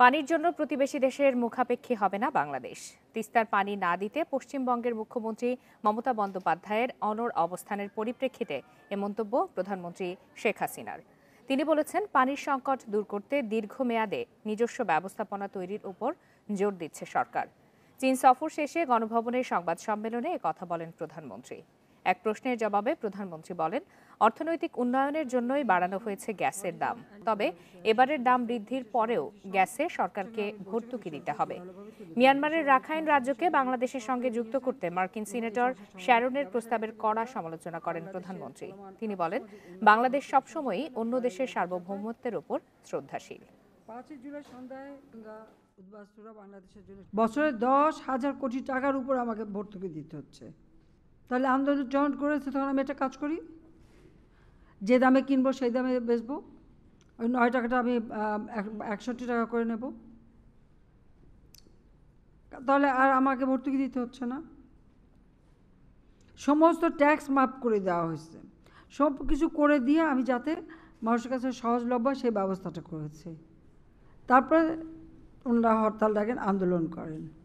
পানির জন্য প্রতিবেশী দেশের মুখাপেক্ষী হবে না বাংলাদেশ। তিস্তার পানি না দিতে পশ্চিমবঙ্গের মুখ্যমন্ত্রী মমতা বন্দ্যোপাধ্যায়ের অনর অবস্থানের পরিপ্রেক্ষিতে এ মন্তব্য প্রধানমন্ত্রী শেখ হাসিনার। তিনি বলেছেন, পানির সংকট দূর করতে দীর্ঘমেয়াদে নিজস্ব ব্যবস্থাপনা তৈরির উপর জোর দিচ্ছে সরকার। চীন সফর শেষে গণভবনের সংবাদ সম্মেলনে কথা বলেন প্রধানমন্ত্রী। এক প্রশ্নের জবাবে প্রধানমন্ত্রী বলেন, অর্থনৈতিক উন্নয়নের জন্যই বাড়ানো হয়েছে গ্যাসের দাম। তবে এবারের দাম বৃদ্ধির পরেও গ্যাসে সরকারকে ভর্তুকি দিতে হবে। মিয়ানমারের রাখাইন রাজ্যকে বাংলাদেশের সঙ্গে যুক্ত করতে মার্কিন সিনেটর শ্যারনের প্রস্তাবের কড়া সমালোচনা করেন প্রধানমন্ত্রী। তিনি বলেন, বাংলাদেশ সবসময়ই অন্য দেশের সার্বভৌমত্বের উপর শ্রদ্ধাশীল। বছরে দশ হাজার কোটি টাকার উপর আমাকে ভর্তুকি দিতে হচ্ছে। তাহলে আন্দোলন যখন করেছে, তখন আমি একটা কাজ করি। যে দামে কিনবো, সেই দামে বেচবো। ওই নয় টাকাটা আমি এক- একষট্টি টাকা করে নেব। তাহলে আর আমাকে ভর্তুকি দিতে হচ্ছে না। সমস্ত ট্যাক্স মাফ করে দেওয়া হয়েছে। সব কিছু করে দিয়ে আমি যাতে মানুষের কাছে সহজলভ্য সেই ব্যবস্থাটা করেছি। তারপরে ওনারা হরতাল ডাকেন আন্দোলন করেন।